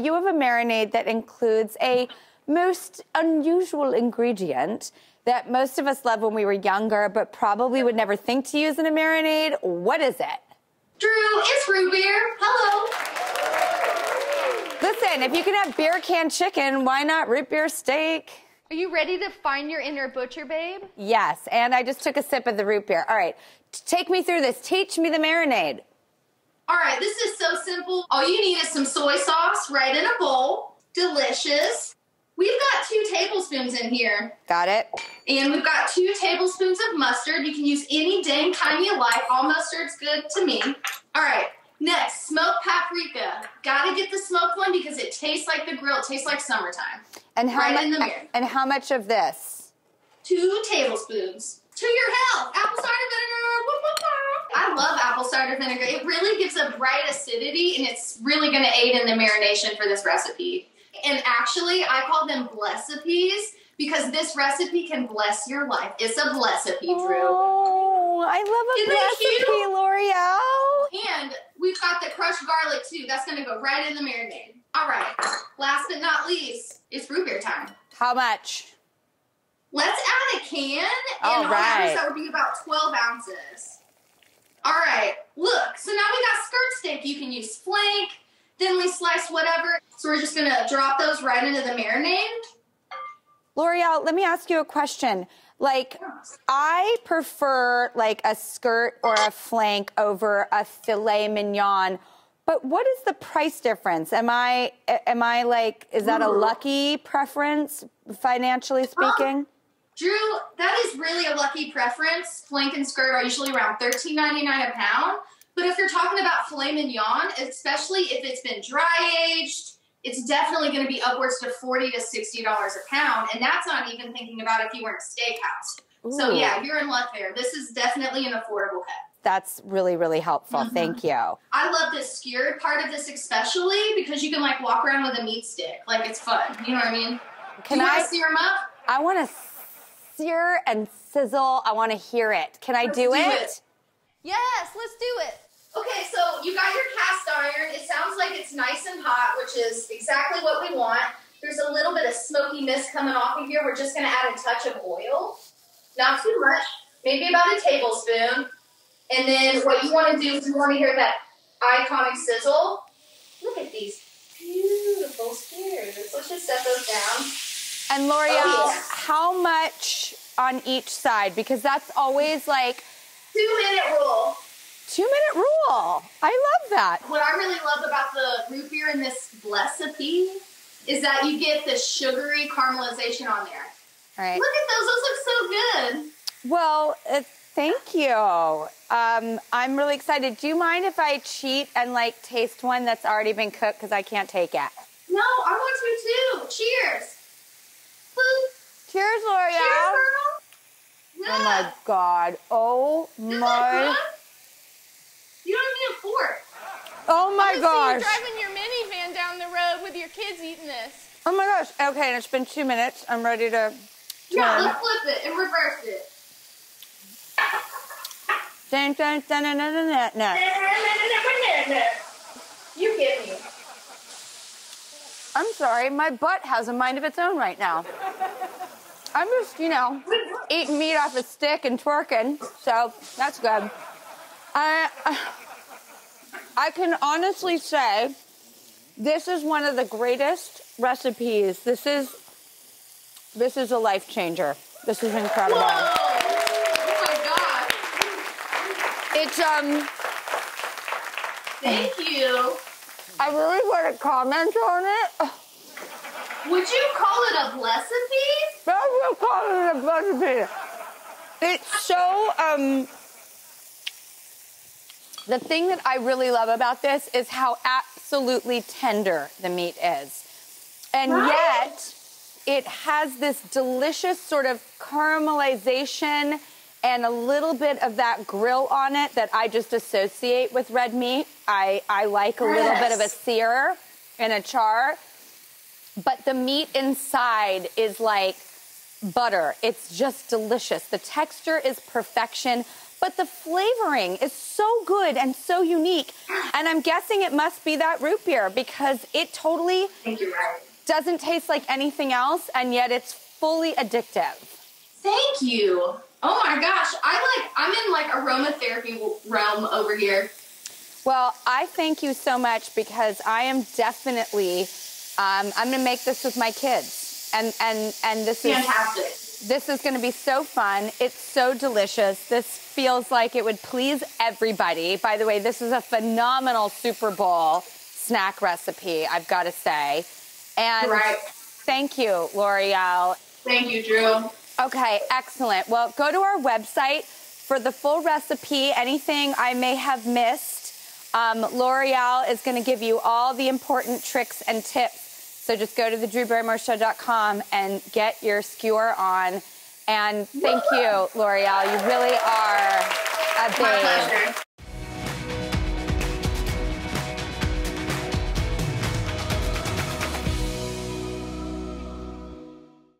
You have a marinade that includes a most unusual ingredient that most of us loved when we were younger, but probably would never think to use in a marinade. What is it? Drew, it's root beer. Hello. Listen, if you can have beer can chicken, why not root beer steak? Are you ready to find your inner butcher, babe? Yes, and I just took a sip of the root beer. All right, take me through this. Teach me the marinade. All right, this is so simple. All you need is some soy sauce right in a bowl. Delicious. We've got two tablespoons in here. Got it. And we've got two tablespoons of mustard. You can use any dang kind you like. All mustard's good to me. All right, next, smoked paprika. Gotta get the smoked one because it tastes like the grill. It tastes like summertime. And how right in the mirror. And how much of this? Two tablespoons. To your health. Apple cider vinegar. Love apple cider vinegar. It really gives a bright acidity and it's really going to aid in the marination for this recipe. And actually, I call them blessipes because this recipe can bless your life. It's a blessipy, Drew. Oh, I love a Isn't cute? Loreal. And we've got the crushed garlic too. That's going to go right in the marinade. All right. Last but not least, it's root beer time. How much? Let's add a can, All and on average that would be about 12 ounces. All right, look, so now we got skirt steak. You can use flank, thinly sliced, whatever. So we're just gonna drop those right into the marinade. Loreal, let me ask you a question. Like, I prefer like a skirt or a flank over a filet mignon. But what is the price difference? Am I am I like is that a lucky preference financially uh, speaking? Drew, that is really a lucky preference. Flank and skirt are usually around $13.99 a pound. But if you're talking about filet mignon, especially if it's been dry aged, it's definitely going to be upwards to 40 to $60 a pound. And that's not even thinking about if you were in a steakhouse. So, Ooh. yeah, you're in luck there. This is definitely an affordable cut. That's really really helpful. Mm-hmm. Thank you. I love the skewered part of this especially because you can like walk around with a meat stick. Like it's fun. You know what I mean? Can you I- sear them up? I want to sear and sizzle. I want to hear it. Can I Let's do, do it? it. Yes, let's do it. Okay, so you got your cast iron. It sounds like it's nice and hot, which is exactly what we want. There's a little bit of smoky mist coming off of here. We're just going to add a touch of oil. Not too much, maybe about a tablespoon. And then what you want to do is you want to hear that iconic sizzle. Look at these beautiful skewers. Let's just set those down. And Loreal, Oh, yeah. how much on each side? Because that's always like Two minute rule. two minute rule. I love that. What I really love about the root beer in this blessipy is that you get the sugary caramelization on there. All right. Look at those; those look so good. Well, uh, thank you. Um, I'm really excited. Do you mind if I cheat and like taste one that's already been cooked because I can't take it? No, I want to too. Cheers. Cheers, Loreal. Oh my god. Oh my. You don't need a fork. Oh my I see gosh. you driving your minivan down the road with your kids eating this. Oh my gosh. Okay, and it's been two minutes. I'm ready to Yeah, let's flip it and reverse it. Dun, dun, dun, dun, dun, dun, dun, dun. You get me. I'm sorry, my butt has a mind of its own right now. I'm just, you know, eating meat off a stick and twerking, so that's good. I, I can honestly say this is one of the greatest recipes. This is, this is a life changer. This is incredible. Whoa! Oh my god! It's um, Thank you. I really want to comment on it. Would you call it a blessipy? That's what calling it a recipe. It's so um. The thing that I really love about this is how absolutely tender the meat is, and Right. yet it has this delicious sort of caramelization and a little bit of that grill on it that I just associate with red meat. I I like a little bit of a sear and a char but the meat inside is like butter. It's just delicious. The texture is perfection, but the flavoring is so good and so unique. And I'm guessing it must be that root beer because it totally Thank you, right. doesn't taste like anything else, and yet it's fully addictive. Thank you. Oh my gosh, I like I'm in like aromatherapy realm over here. Well, I thank you so much because I am definitely um, I'm gonna make this with my kids, and and and this is Fantastic. this is gonna be so fun. It's so delicious. This feels like it would please everybody. By the way, this is a phenomenal Super Bowl snack recipe. I've got to say, and Right. thank you, Loreal. Thank you, Drew. Okay, excellent. Well, go to our website for the full recipe. Anything I may have missed, um, Loreal is going to give you all the important tricks and tips. So just go to the drewbarrymoreshow.com and get your skewer on. And thank you, Loreal. You really are a My babe. pleasure.